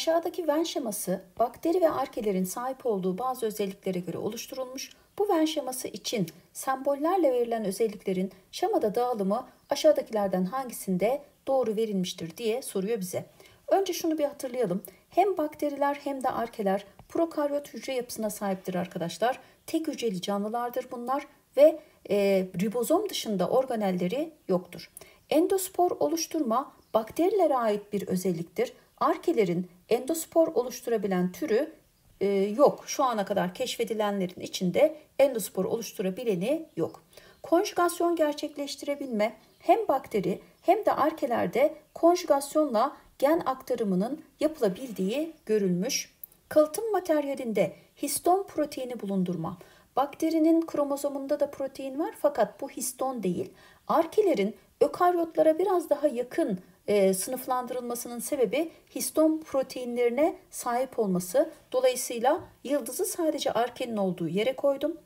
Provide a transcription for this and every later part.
Aşağıdaki Venn şeması bakteri ve arkelerin sahip olduğu bazı özelliklere göre oluşturulmuş. Bu Venn şeması için sembollerle verilen özelliklerin şemada dağılımı aşağıdakilerden hangisinde doğru verilmiştir diye soruyor bize. Önce şunu bir hatırlayalım. Hem bakteriler hem de arkeler prokaryot hücre yapısına sahiptir arkadaşlar. Tek hücreli canlılardır bunlar ve e, ribozom dışında organelleri yoktur. Endospor oluşturma bakterilere ait bir özelliktir. Arkelerin endospor oluşturabilen türü e, yok. Şu ana kadar keşfedilenlerin içinde endospor oluşturabileni yok. Konjugasyon gerçekleştirebilme hem bakteri hem de arkelerde konjugasyonla gen aktarımının yapılabildiği görülmüş. Kalıtım materyalinde histon proteini bulundurma. Bakterinin kromozomunda da protein var fakat bu histon değil. Arkelerin ökaryotlara biraz daha yakın e, sınıflandırılmasının sebebi histon proteinlerine sahip olması. Dolayısıyla yıldızı sadece arkenin olduğu yere koydum.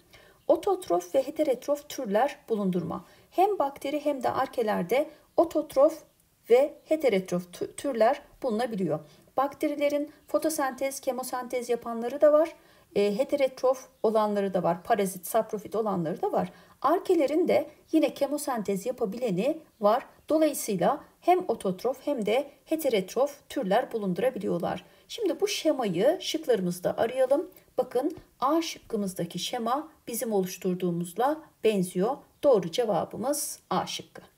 Ototrof ve heterotrof türler bulundurma. Hem bakteri hem de arkelerde ototrof ve heterotrof türler bulunabiliyor. Bakterilerin fotosentez, kemosentez yapanları da var. E, heterotrof olanları da var. Parazit, saprofit olanları da var. Arkelerin de yine kemosentez yapabileni var. Dolayısıyla hem ototrof hem de heterotrof türler bulundurabiliyorlar. Şimdi bu şemayı şıklarımızda arayalım. Bakın A şıkkımızdaki şema bizim oluşturduğumuzla benziyor. Doğru cevabımız A şıkkı.